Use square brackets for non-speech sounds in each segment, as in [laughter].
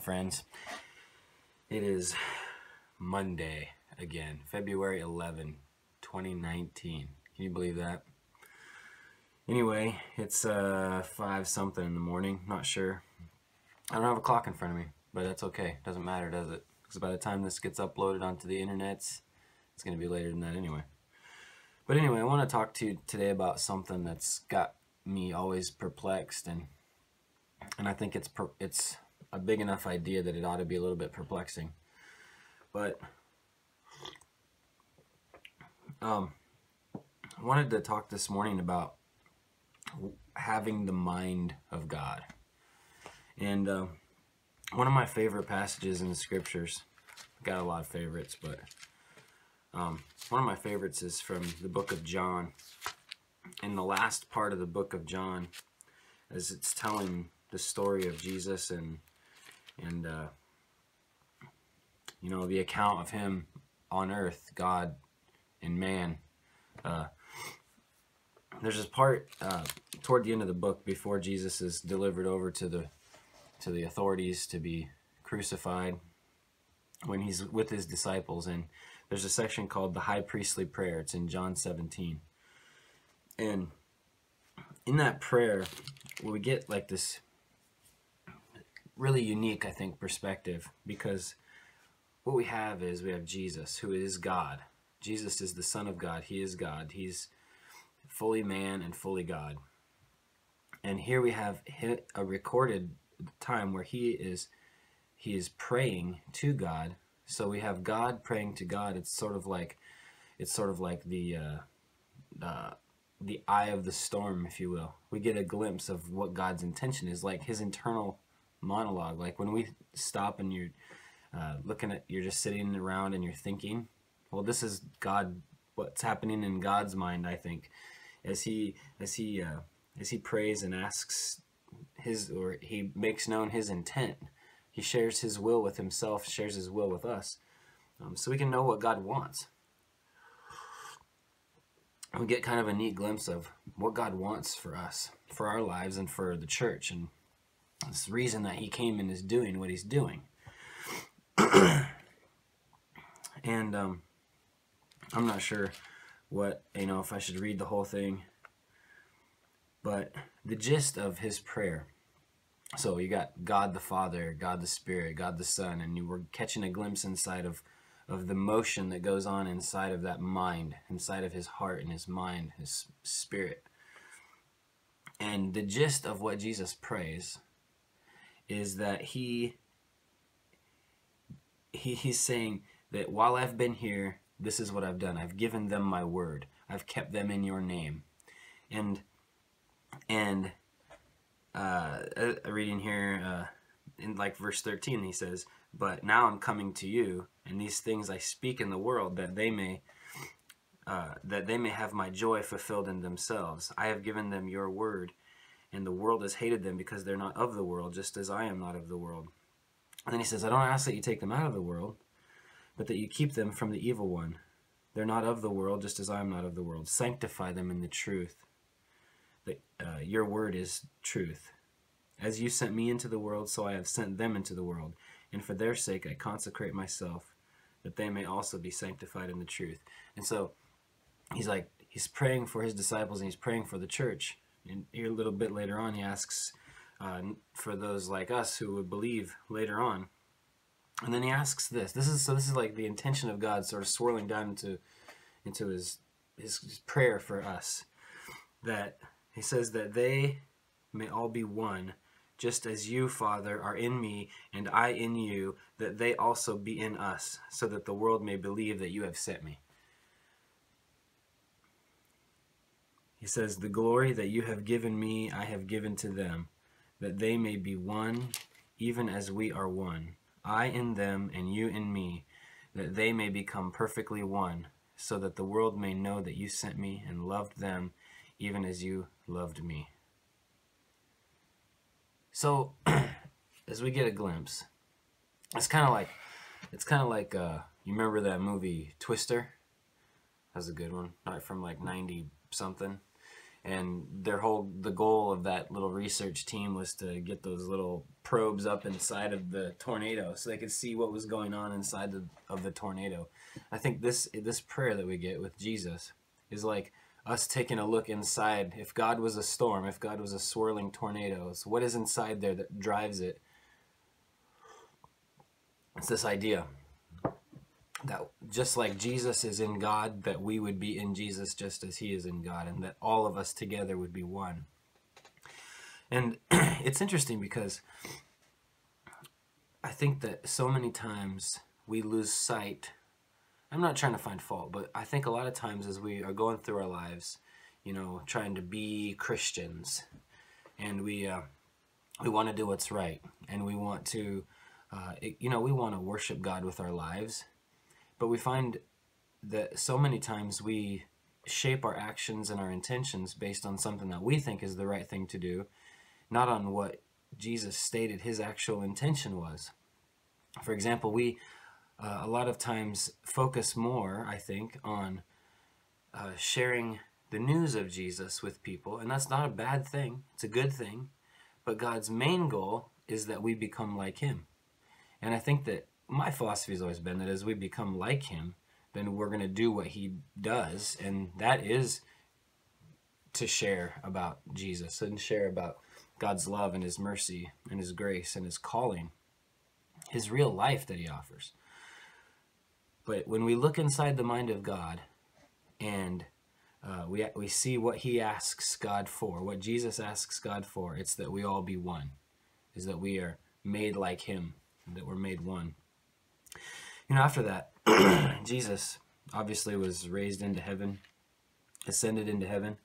Friends. It is Monday again, February 11, 2019. Can you believe that? Anyway, it's uh, 5 something in the morning, not sure. I don't have a clock in front of me, but that's okay. Doesn't matter, does it? Because by the time this gets uploaded onto the internet, it's going to be later than that anyway. But anyway, I want to talk to you today about something that's got me always perplexed and and I think it's per, it's a big enough idea that it ought to be a little bit perplexing. But um, I wanted to talk this morning about having the mind of God. And uh, one of my favorite passages in the scriptures, got a lot of favorites, but um, one of my favorites is from the book of John. In the last part of the book of John, as it's telling the story of Jesus and and uh, you know the account of him on earth, God and man. Uh, there's this part uh, toward the end of the book before Jesus is delivered over to the to the authorities to be crucified when he's with his disciples and there's a section called the high priestly prayer it's in John 17 and in that prayer we get like this really unique, I think, perspective because what we have is we have Jesus, who is God. Jesus is the Son of God. He is God. He's fully man and fully God. And here we have a recorded time where he is he is praying to God. So we have God praying to God. It's sort of like it's sort of like the uh, uh, the eye of the storm, if you will. We get a glimpse of what God's intention is, like his internal monologue. Like when we stop and you're uh, looking at, you're just sitting around and you're thinking. Well, this is God. What's happening in God's mind? I think, as he as he uh, as he prays and asks his or he makes known his intent. He shares his will with himself, shares his will with us, um, so we can know what God wants. We get kind of a neat glimpse of what God wants for us, for our lives, and for the church, and this reason that he came and is doing what he's doing. [clears throat] and um, I'm not sure what, you know, if I should read the whole thing. But the gist of his prayer. So you got God the Father, God the Spirit, God the Son, and you were catching a glimpse inside of, of the motion that goes on inside of that mind, inside of his heart and his mind, his spirit. And the gist of what Jesus prays is that he, he he's saying that while I've been here, this is what I've done. I've given them my word. I've kept them in your name. And and uh, reading here uh, in like verse 13, he says, But now I'm coming to you, and these things I speak in the world that they may uh, that they may have my joy fulfilled in themselves. I have given them your word, and the world has hated them because they're not of the world, just as I am not of the world. And then he says, I don't ask that you take them out of the world, but that you keep them from the evil one. They're not of the world, just as I am not of the world. Sanctify them in the truth. That uh, your word is truth. As you sent me into the world, so I have sent them into the world. And for their sake I consecrate myself, that they may also be sanctified in the truth. And so he's like, he's praying for his disciples and he's praying for the church. And here a little bit later on, he asks uh, for those like us who would believe later on. And then he asks this. This is so. This is like the intention of God, sort of swirling down into into his his, his prayer for us. That he says that they may all be one, just as you, Father, are in me and I in you, that they also be in us, so that the world may believe that you have sent me. He says, The glory that you have given me, I have given to them, that they may be one, even as we are one. I in them, and you in me, that they may become perfectly one, so that the world may know that you sent me and loved them, even as you loved me. So, [clears throat] as we get a glimpse, it's kind of like, it's kind of like, uh, you remember that movie Twister? That was a good one, not from like 90 something and their whole the goal of that little research team was to get those little probes up inside of the tornado so they could see what was going on inside the, of the tornado. I think this this prayer that we get with Jesus is like us taking a look inside. If God was a storm, if God was a swirling tornado, what is inside there that drives it? It's this idea that just like Jesus is in God, that we would be in Jesus just as he is in God, and that all of us together would be one. And [clears throat] it's interesting because I think that so many times we lose sight. I'm not trying to find fault, but I think a lot of times as we are going through our lives, you know, trying to be Christians, and we uh, we want to do what's right, and we want to, uh, it, you know, we want to worship God with our lives, but we find that so many times we shape our actions and our intentions based on something that we think is the right thing to do, not on what Jesus stated his actual intention was. For example, we uh, a lot of times focus more, I think, on uh, sharing the news of Jesus with people, and that's not a bad thing. It's a good thing. But God's main goal is that we become like Him. And I think that my philosophy has always been that as we become like Him, then we're going to do what He does, and that is to share about Jesus and share about God's love and His mercy and His grace and His calling, His real life that He offers. But when we look inside the mind of God and uh, we, we see what he asks God for, what Jesus asks God for, it's that we all be one, is that we are made like him, that we're made one. You know, after that, [clears throat] Jesus obviously was raised into heaven, ascended into heaven,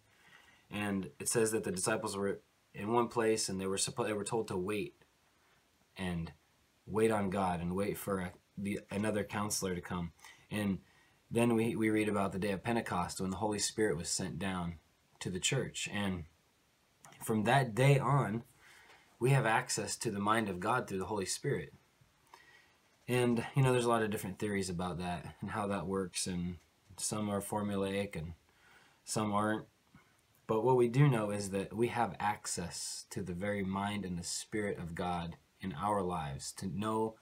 and it says that the disciples were in one place and they were supposed they were told to wait and wait on God and wait for a, the another counselor to come. And then we, we read about the day of Pentecost when the Holy Spirit was sent down to the church. And from that day on, we have access to the mind of God through the Holy Spirit. And, you know, there's a lot of different theories about that and how that works. And some are formulaic and some aren't. But what we do know is that we have access to the very mind and the spirit of God in our lives to know,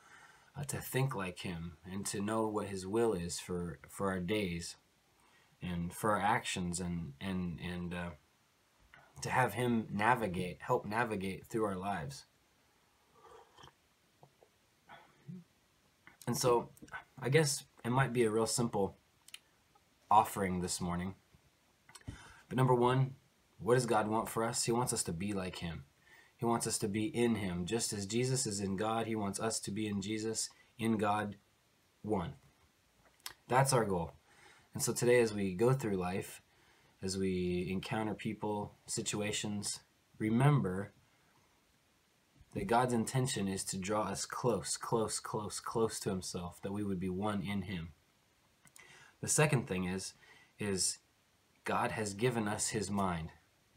uh, to think like Him, and to know what His will is for for our days, and for our actions, and and and uh, to have Him navigate, help navigate through our lives. And so, I guess it might be a real simple offering this morning but number one, what does God want for us? He wants us to be like Him. He wants us to be in Him. Just as Jesus is in God, He wants us to be in Jesus, in God, one. That's our goal. And so today, as we go through life, as we encounter people, situations, remember that God's intention is to draw us close, close, close, close to Himself, that we would be one in Him. The second thing is, is God has given us his mind.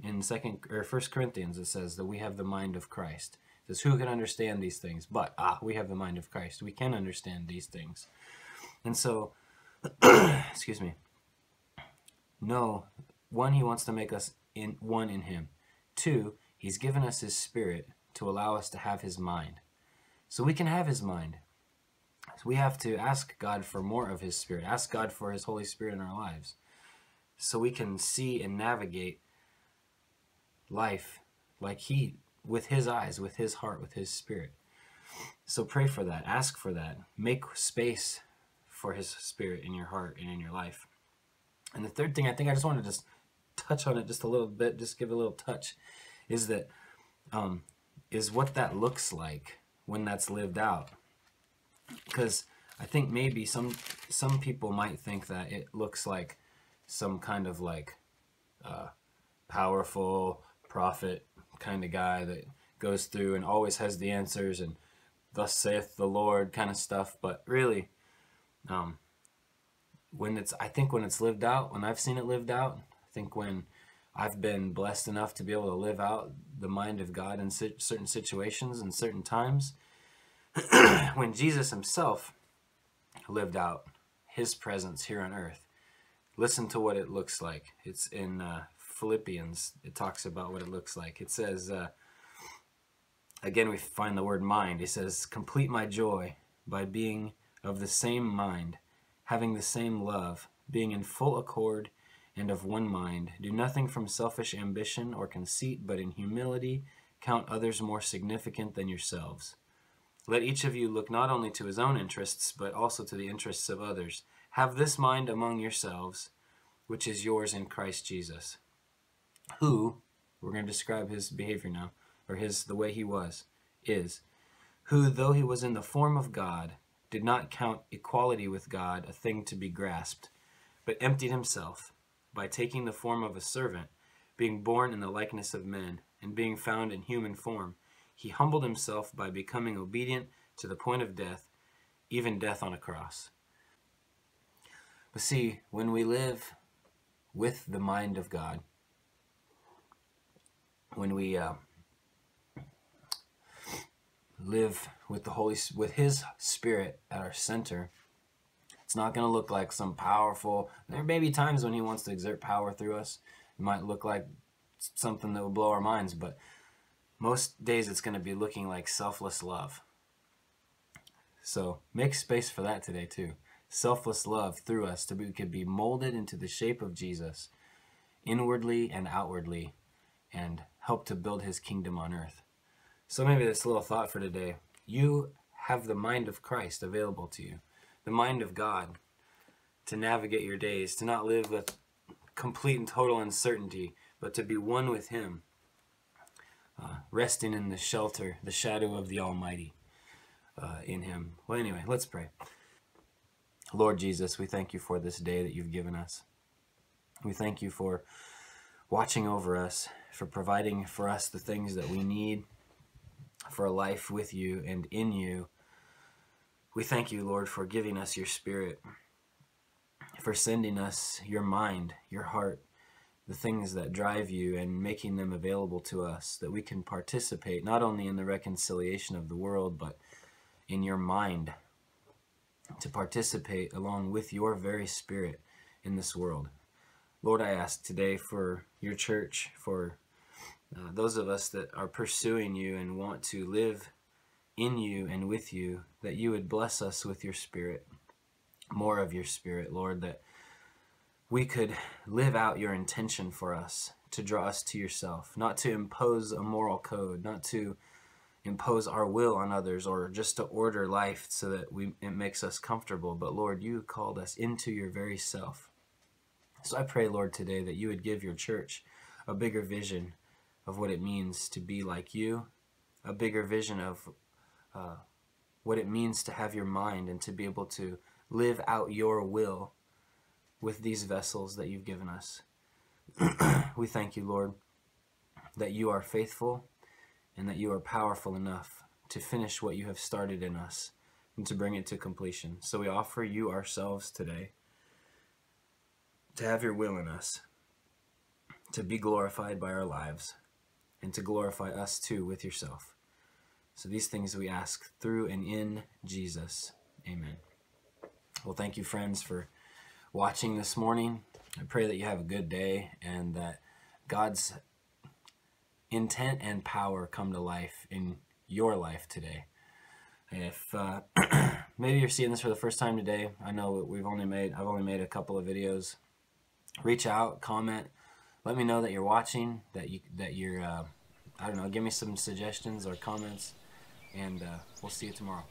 In second or first Corinthians it says that we have the mind of Christ. It says who can understand these things? But ah, we have the mind of Christ. We can understand these things. And so [clears throat] excuse me. No, one, he wants to make us in one in him. Two, he's given us his spirit to allow us to have his mind. So we can have his mind. So we have to ask God for more of his spirit. Ask God for his Holy Spirit in our lives so we can see and navigate life like he with his eyes with his heart with his spirit so pray for that ask for that make space for his spirit in your heart and in your life and the third thing i think i just want to just touch on it just a little bit just give a little touch is that um, is what that looks like when that's lived out because i think maybe some some people might think that it looks like some kind of like uh, powerful prophet kind of guy that goes through and always has the answers and thus saith the Lord kind of stuff. But really, um, when it's, I think when it's lived out, when I've seen it lived out, I think when I've been blessed enough to be able to live out the mind of God in certain situations and certain times, [clears throat] when Jesus himself lived out his presence here on earth, listen to what it looks like. It's in uh, Philippians, it talks about what it looks like. It says, uh, again, we find the word mind. It says, Complete my joy by being of the same mind, having the same love, being in full accord and of one mind. Do nothing from selfish ambition or conceit, but in humility count others more significant than yourselves. Let each of you look not only to his own interests, but also to the interests of others. Have this mind among yourselves, which is yours in Christ Jesus, who, we're going to describe his behavior now, or his the way he was, is, who, though he was in the form of God, did not count equality with God a thing to be grasped, but emptied himself by taking the form of a servant, being born in the likeness of men, and being found in human form. He humbled himself by becoming obedient to the point of death, even death on a cross. But see, when we live with the mind of God, when we uh, live with the Holy with His Spirit at our center, it's not going to look like some powerful. There may be times when He wants to exert power through us. It might look like something that will blow our minds, but most days it's going to be looking like selfless love. So make space for that today too. Selfless love through us to be could be molded into the shape of Jesus, inwardly and outwardly, and help to build His kingdom on earth. So maybe this little thought for today: you have the mind of Christ available to you, the mind of God, to navigate your days, to not live with complete and total uncertainty, but to be one with Him, uh, resting in the shelter, the shadow of the Almighty uh, in Him. Well, anyway, let's pray. Lord Jesus, we thank you for this day that you've given us. We thank you for watching over us, for providing for us the things that we need for a life with you and in you. We thank you, Lord, for giving us your spirit, for sending us your mind, your heart, the things that drive you and making them available to us that we can participate not only in the reconciliation of the world but in your mind to participate along with your very spirit in this world. Lord, I ask today for your church, for uh, those of us that are pursuing you and want to live in you and with you, that you would bless us with your spirit, more of your spirit, Lord, that we could live out your intention for us to draw us to yourself, not to impose a moral code, not to impose our will on others or just to order life so that we it makes us comfortable, but Lord, you called us into your very self. So I pray, Lord, today that you would give your church a bigger vision of what it means to be like you, a bigger vision of uh, what it means to have your mind and to be able to live out your will with these vessels that you've given us. [clears throat] we thank you, Lord, that you are faithful and that you are powerful enough to finish what you have started in us and to bring it to completion. So we offer you ourselves today to have your will in us, to be glorified by our lives, and to glorify us too with yourself. So these things we ask through and in Jesus. Amen. Well, thank you, friends, for watching this morning. I pray that you have a good day and that God's intent and power come to life in your life today. If uh, [clears throat] maybe you're seeing this for the first time today, I know we've only made I've only made a couple of videos. Reach out, comment, let me know that you're watching, that you that you're uh, I don't know, give me some suggestions or comments, and uh, we'll see you tomorrow.